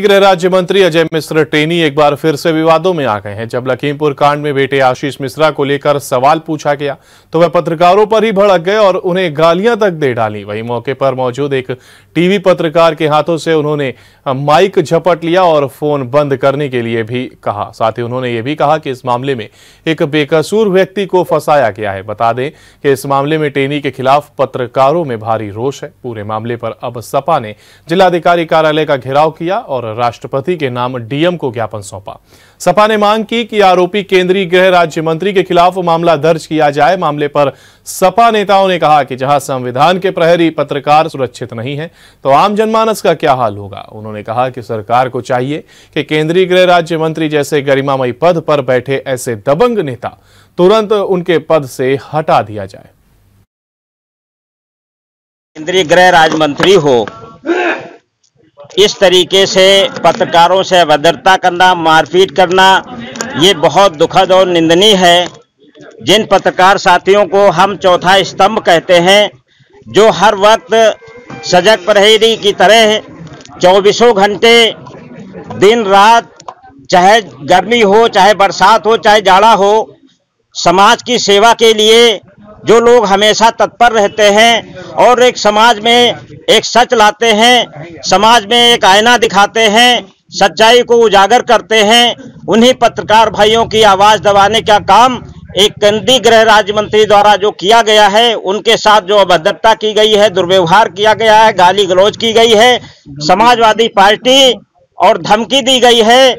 गृह राज्य मंत्री अजय मिश्र टेनी एक बार फिर से विवादों में आ गए हैं। जब लखीमपुर कांड में बेटे आशीष मिश्रा को लेकर सवाल पूछा गया तो वह पत्रकारों पर ही भड़क गए और उन्हें गालियाँ तक दे डाली। वहीं मौके पर मौजूद एक टीवी पत्रकार के हाथों से उन्होंने माइक झपट लिया और फ़ोन बंद करने के लिए भी कहा। साथ ही उन्होंने ये भी कहा कि इस मामले में एक बेकसूर व्यक्ति को फंसाया गया है। बता दें कि इस मामले में टेनी के खिलाफ पत्रकारों में भारी रोष है। पूरे मामले पर अब सपा ने जिलाधिकारी कार्यालय का घेराव किया और राष्ट्रपति के नाम डीएम को ज्ञापन सौंपा। सपा ने मांग की कि आरोपी केंद्रीय गृह राज्य मंत्री के खिलाफ मामला दर्ज किया जाए। मामले पर सपा नेताओं ने कहा कि जहाँ संविधान के प्रहरी पत्रकार सुरक्षित नहीं है तो आम जनमानस का क्या हाल होगा? उन्होंने कहा कि सरकार को चाहिए कि केंद्रीय गृह राज्य मंत्री जैसे गरिमामयी पद पर बैठे ऐसे दबंग नेता तुरंत उनके पद से हटा दिया जाए। केंद्रीय गृह राज्य मंत्री हो इस तरीके से पत्रकारों से अभद्रता करना, मारपीट करना, ये बहुत दुखद और निंदनीय है। जिन पत्रकार साथियों को हम चौथा स्तंभ कहते हैं, जो हर वक्त सजग प्रहरी की तरह चौबीसों घंटे दिन रात, चाहे गर्मी हो, चाहे बरसात हो, चाहे जाड़ा हो, समाज की सेवा के लिए जो लोग हमेशा तत्पर रहते हैं और एक समाज में एक सच लाते हैं, समाज में एक आईना दिखाते हैं, सच्चाई को उजागर करते हैं, उन्हीं पत्रकार भाइयों की आवाज़ दबाने का काम एक केंद्रीय गृह राज्य मंत्री द्वारा जो किया गया है, उनके साथ जो अभद्रता की गई है, दुर्व्यवहार किया गया है, गाली गलौज की गई है, समाजवादी पार्टी और धमकी दी गई है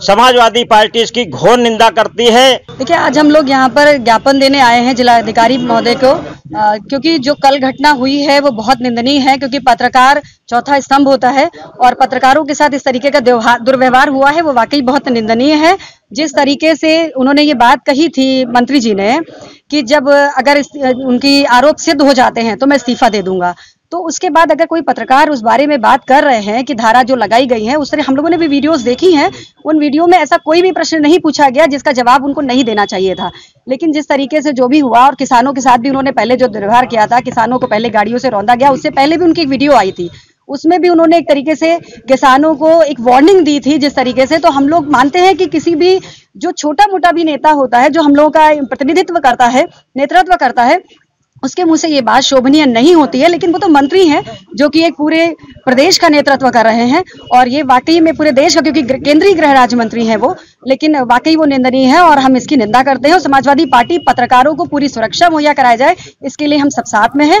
समाजवादी पार्टी इसकी घोर निंदा करती है। देखिए आज हम लोग यहाँ पर ज्ञापन देने आए हैं जिलाधिकारी महोदय को। आ, क्योंकि जो कल घटना हुई है वो बहुत निंदनीय है क्योंकि पत्रकार चौथा स्तंभ होता है और पत्रकारों के साथ इस तरीके का दुर्व्यवहार हुआ है वो वाकई बहुत निंदनीय है। जिस तरीके से उन्होंने ये बात कही थी मंत्री जी ने कि जब अगर उनकी आरोप सिद्ध हो जाते हैं तो मैं इस्तीफा दे दूँगा। तो उसके बाद अगर कोई पत्रकार उस बारे में बात कर रहे हैं कि धारा जो लगाई गई है उस तरह हम लोगों ने भी वीडियोस देखी हैं, उन वीडियो में ऐसा कोई भी प्रश्न नहीं पूछा गया जिसका जवाब उनको नहीं देना चाहिए था। लेकिन जिस तरीके से जो भी हुआ और किसानों के साथ भी उन्होंने पहले जो व्यवहार किया था, किसानों को पहले गाड़ियों से रौंदा गया, उससे पहले भी उनकी एक वीडियो आई थी। उसमें भी उन्होंने एक तरीके से किसानों को एक वार्निंग दी थी जिस तरीके से तो हम लोग मानते हैं कि किसी भी जो छोटा मोटा भी नेता होता है, जो हम लोगों का प्रतिनिधित्व करता है, नेतृत्व करता है उसके मुँह से ये बात शोभनीय नहीं होती है, लेकिन वो तो मंत्री हैं, जो कि एक पूरे प्रदेश का नेतृत्व कर रहे हैं, और ये वाकई में पूरे देश का, क्योंकि केंद्रीय गृह राज्य मंत्री हैं वो, लेकिन वाकई वो निंदनीय है, और हम इसकी निंदा करते हैं समाजवादी पार्टी पत्रकारों को पूरी सुरक्षा मुहैया कराया जाए, इसके लिए हम सब साथ में हैं।